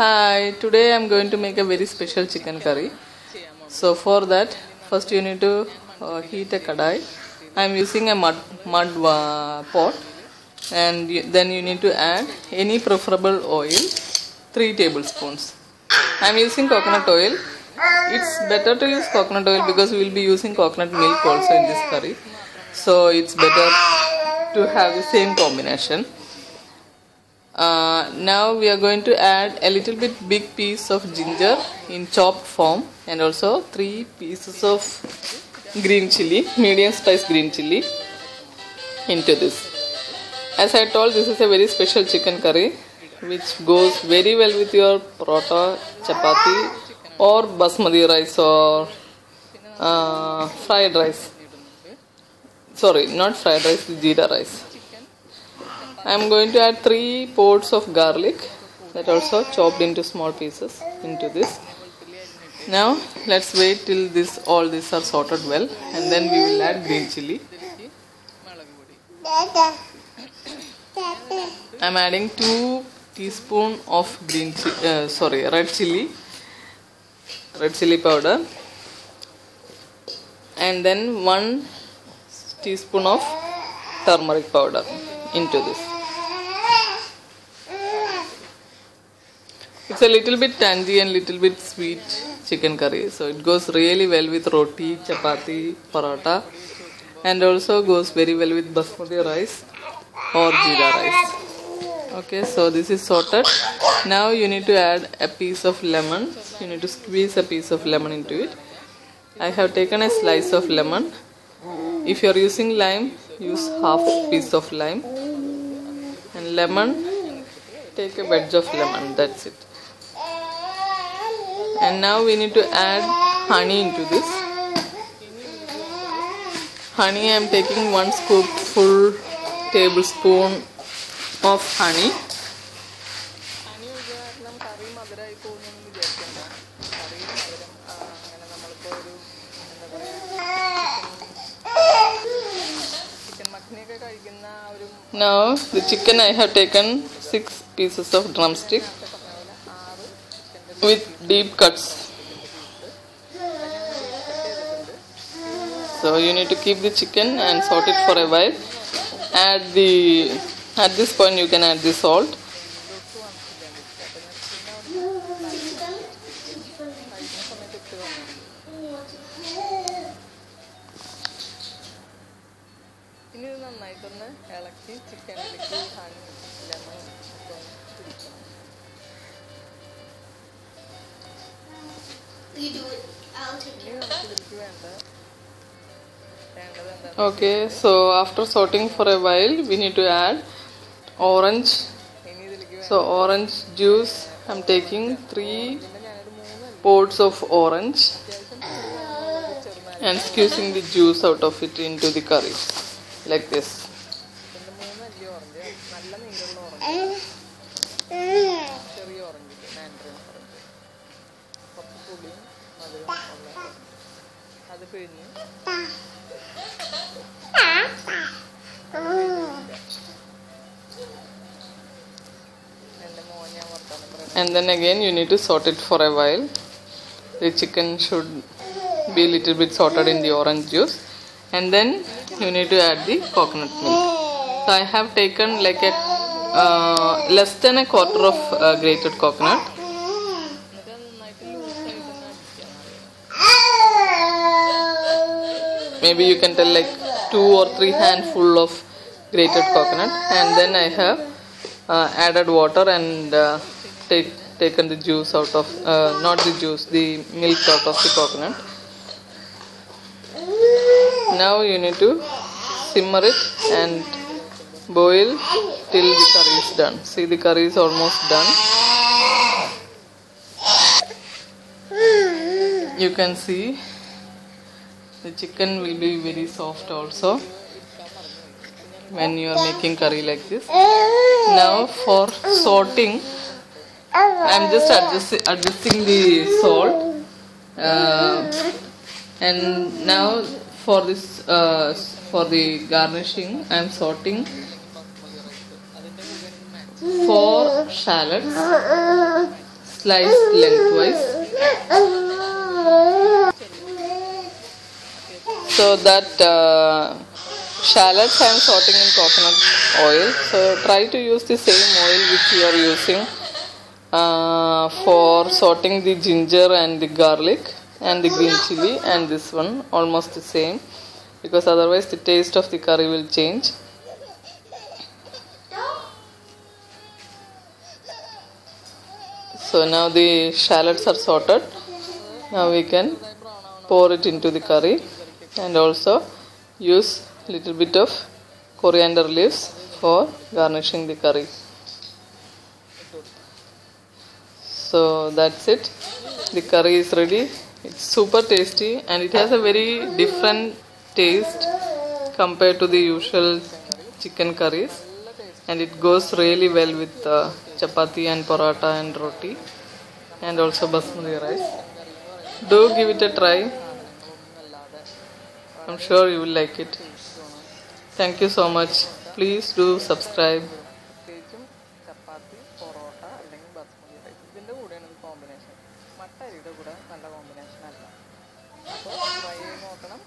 Hi, today I'm going to make a very special chicken curry. So for that, first you need to uh, heat a kadai. I'm using a mud mud uh, pot, and you, then you need to add any preferable oil, three tablespoons. I'm using coconut oil. It's better to use coconut oil because we will be using coconut milk also in this curry. So it's better to have the same combination. Uh, now we are going to add a little bit big piece of ginger in chopped form and also three pieces of green chili medium spice green chili into this. As i told this is a very special chicken curry which goes very well with your paratha chapati or basmati rice or uh, fried rice. Sorry not fried rice jeera rice I am going to add three pods of garlic that also chopped into small pieces into this. Now let's wait till this all these are sorted well and then we will add green chili. I am adding two teaspoon of green chi- uh, sorry red chili red chili powder and then one teaspoon of turmeric powder into this. It's a little bit tangy and little bit sweet chicken curry, so it goes really well with roti, chapati, paratha, and also goes very well with basmati rice or jeera rice. Okay, so this is sorted. Now you need to add a piece of lemon. You need to squeeze a piece of lemon into it. I have taken a slice of lemon. If you are using lime, use half piece of lime lemon. Take a wedge of lemon that's it. And now we need to add honey into this. Honey i am taking one scoop full tablespoon of honey now the chicken i have taken six pieces of drumstick with deep cuts. So you need to keep the chicken and salt it for a while. Add the at this point you can add the salt Okay, so after sorting for a while, we need to add orange. So, orange juice. I'm taking three pods of orange and squeezing the juice out of it into the curry like this. And then again you need to sort it for a while. The chicken should be a little bit sorted in the orange juice and then you need to add the coconut milk. So I have taken like a uh, less than a quarter of uh, grated coconut. Maybe you can tell like two or three handful of grated coconut. And then I have uh, added water and uh, take, taken the juice out of uh, not the juice the milk out of the coconut now you need to simmer it and boil till the curry is done. See the curry is almost done. You can see the chicken will be very soft also when you are making curry like this. Now for sorting i am just adjust, adjusting the salt uh, and now for this uh, for the garnishing i am sorting. Four shallots sliced lengthwise. So that uh, shallots I am sorting in coconut oil. So try to use the same oil which you are using uh, for sorting the ginger and the garlic and the green chili and this one almost the same because otherwise the taste of the curry will change. So now the shallots are sorted. Now we can pour it into the curry and also use little bit of coriander leaves for garnishing the curry. So that's it. The curry is ready it's super tasty and it has a very different taste compared to the usual chicken curries. And it goes really well with uh, chapati and paratha and roti and also basmati rice. Do give it a try. I'm sure you will like it. Thank you so much. Please do subscribe മട്ടരിയുടെ കൂടെ നല്ല combination അല്ല അപ്പോൾ try ചെയ്ത് നോക്കണം.